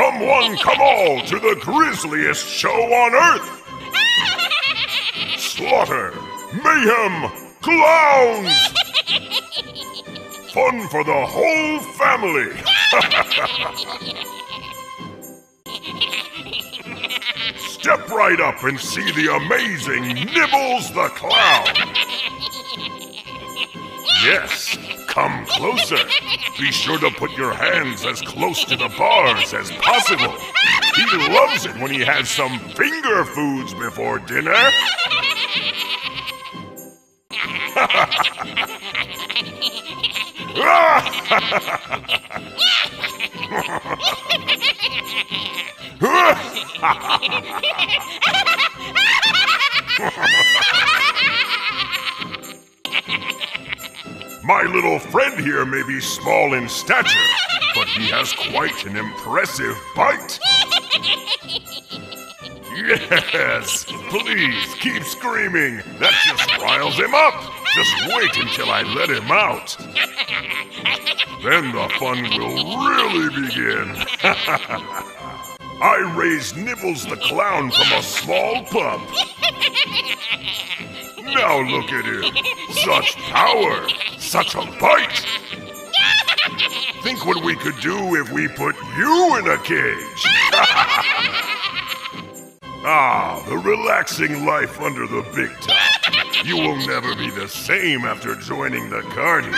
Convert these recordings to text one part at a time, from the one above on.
Come one, come all to the grisliest show on earth! Slaughter, mayhem, clowns! Fun for the whole family! Step right up and see the amazing Nibbles the Clown! Yes, come closer. Be sure to put your hands as close to the bars as possible. He loves it when he has some finger foods before dinner. My little friend here may be small in stature, but he has quite an impressive bite. Yes, please keep screaming. That just riles him up. Just wait until I let him out. Then the fun will really begin. I raised Nibbles the Clown from a small pup. Now look at him. Such power. Such a bite. Think what we could do if we put you in a cage. ah, the relaxing life under the big top. You will never be the same after joining the Carney.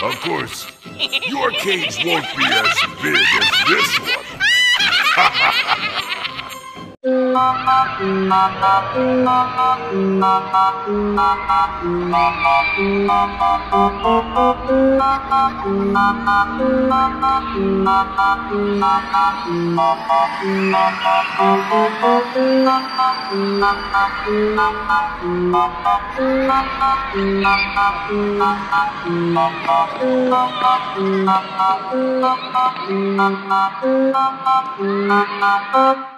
Of course, your cage won't be as big as this one. You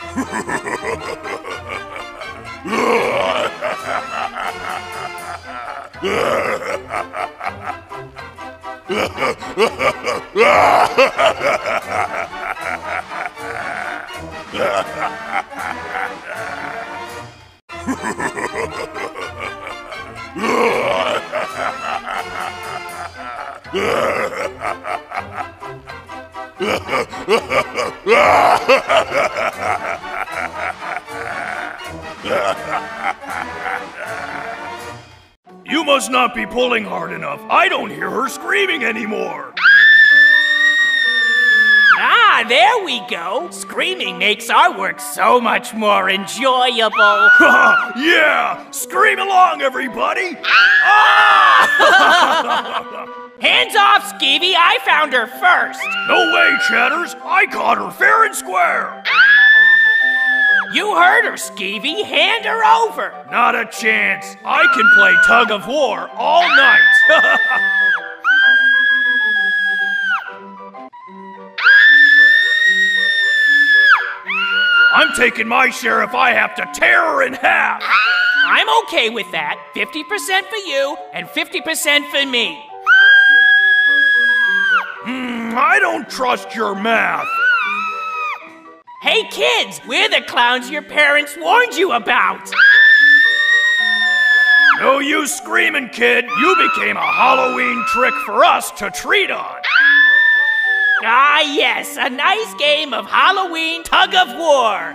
Ha ha ha! must not be pulling hard enough. I don't hear her screaming anymore. Ah, there we go. Screaming makes our work so much more enjoyable. yeah! Scream along, everybody! Ah! Hands off, Skeevy. I found her first. No way, Chatters. I caught her fair and square. You heard her, Skeevy. Hand her over. Not a chance. I can play tug of war all night. I'm taking my share if I have to tear her in half. I'm okay with that. 50% for you and 50% for me. Hmm, I don't trust your math. Hey kids, we're the clowns your parents warned you about. No use screaming, kid. You became a Halloween trick for us to treat on. Ah, yes, a nice game of Halloween tug of war.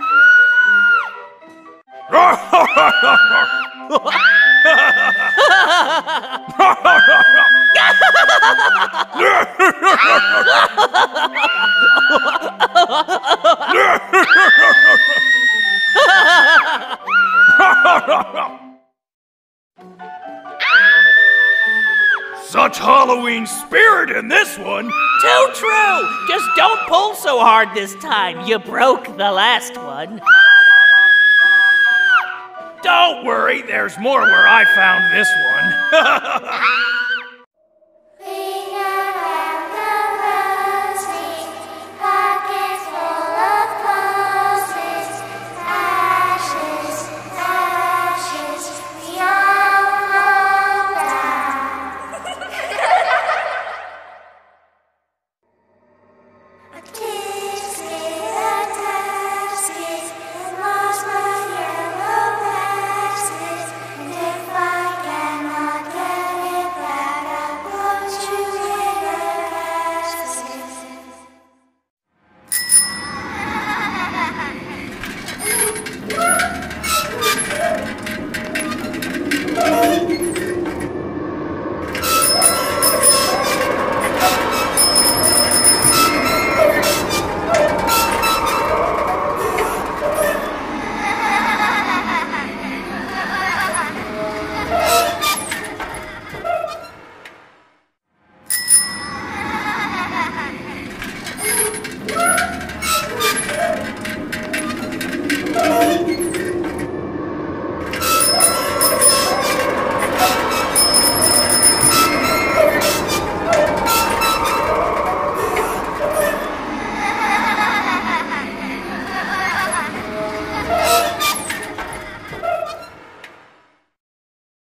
Such Halloween spirit in this one. Too true. Just don't pull so hard this time. You broke the last one. Don't worry, there's more where I found this one.